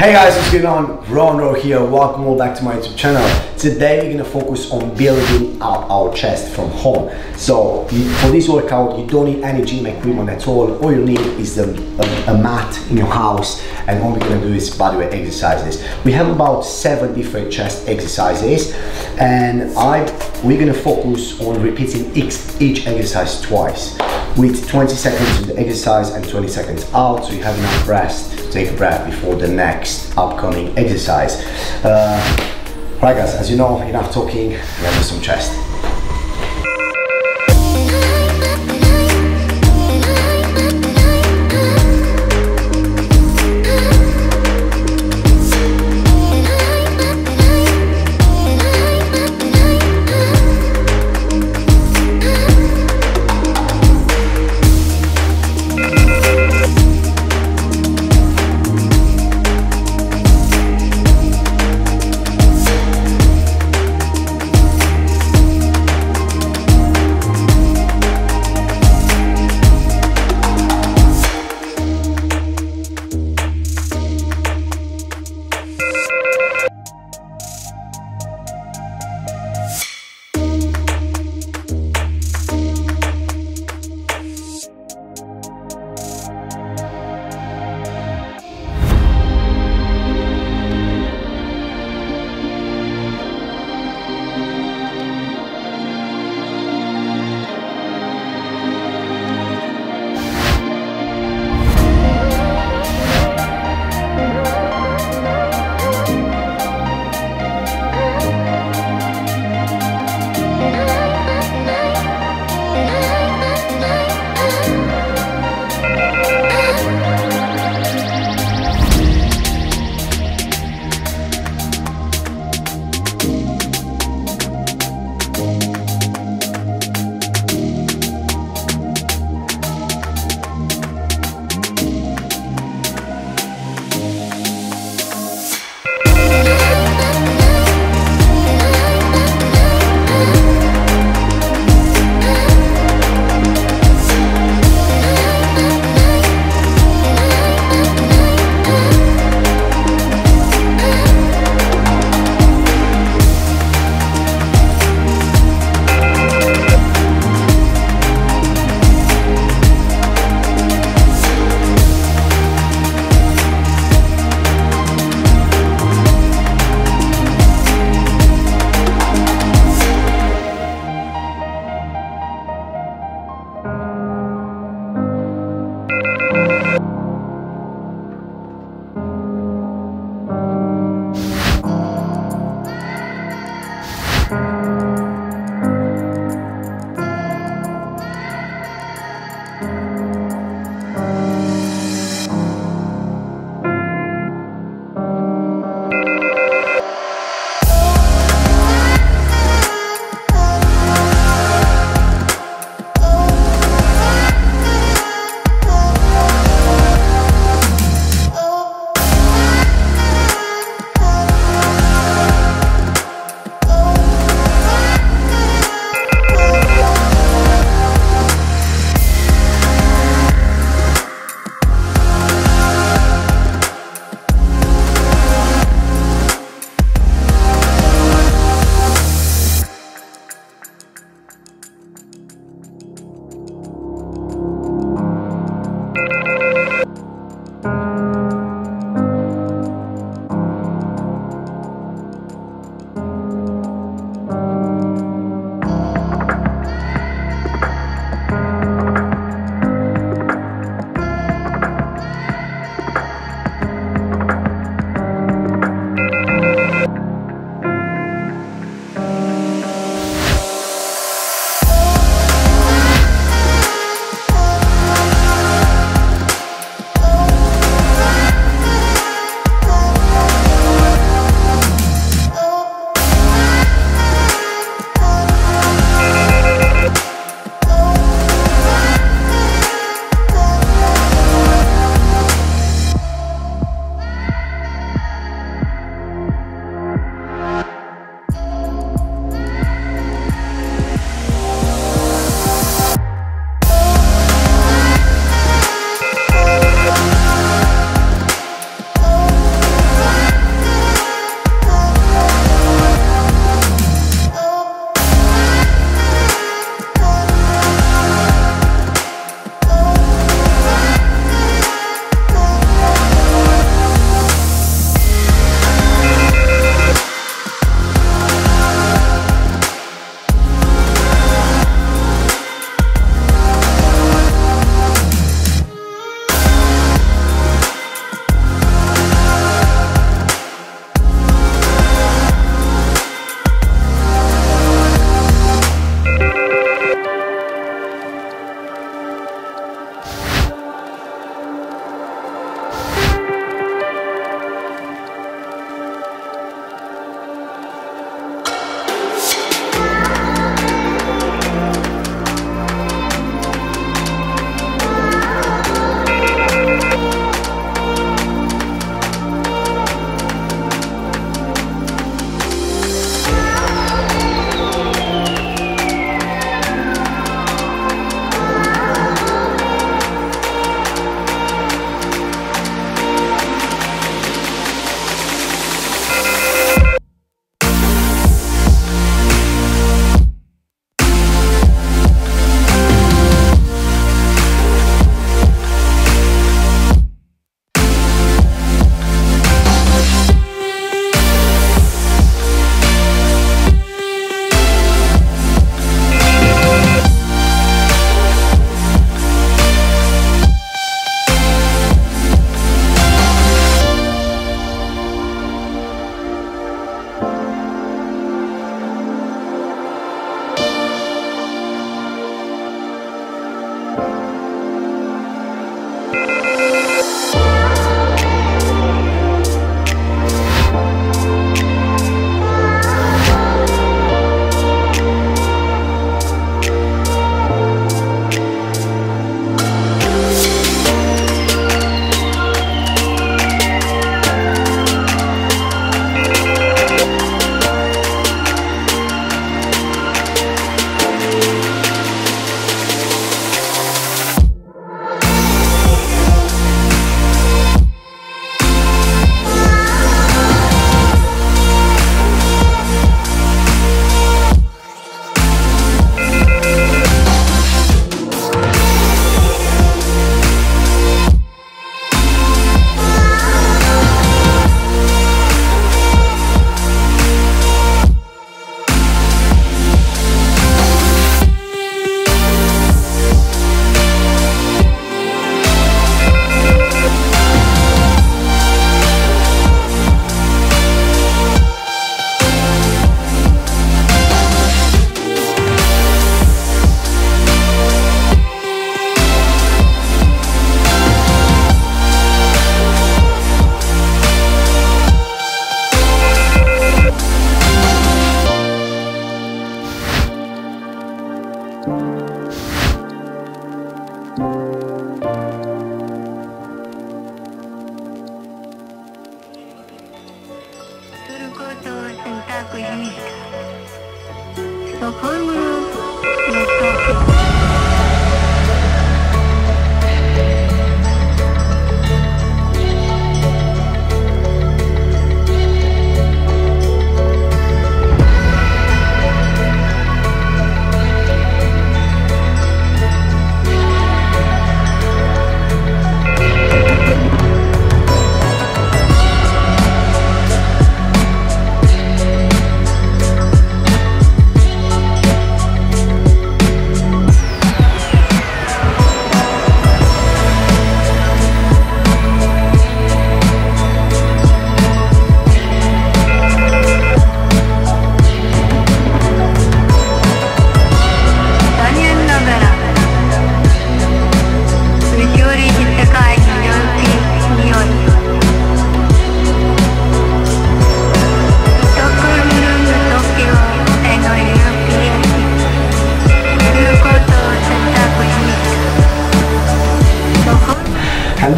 Hey guys, what's going on? Rowan here. Welcome all back to my YouTube channel. Today we're gonna focus on building up our chest from home. So for this workout, you don't need any gym equipment at all. All you need is a, a, a mat in your house, and all we're gonna do is bodyweight exercises. We have about seven different chest exercises, and I we're gonna focus on repeating each, each exercise twice with 20 seconds in the exercise and 20 seconds out so you have enough rest to take a breath before the next upcoming exercise. Uh, right guys, as you know, enough talking, let's do some chest. unique. So Honolulu, let's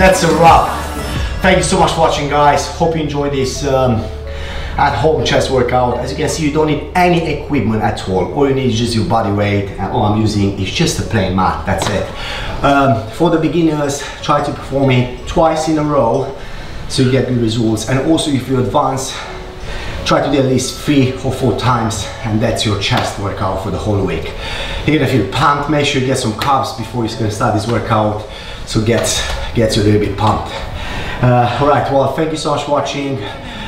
that's a wrap. Thank you so much for watching guys. Hope you enjoyed this um, at home chest workout. As you can see you don't need any equipment at all. All you need is just your body weight and all I'm using is just a plain mat. That's it. Um, for the beginners try to perform it twice in a row so you get good results and also if you advance try to do at least three or four times and that's your chest workout for the whole week Even if you're pumped make sure you get some carbs before you're gonna start this workout so get gets you a little bit pumped. Uh, all right well thank you so much for watching.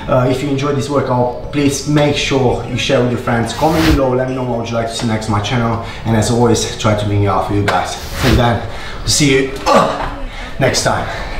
Uh, if you enjoyed this workout please make sure you share with your friends. Comment below let me know what would you like to see next on my channel. And as always try to bring it out for you guys. Till then see you uh, next time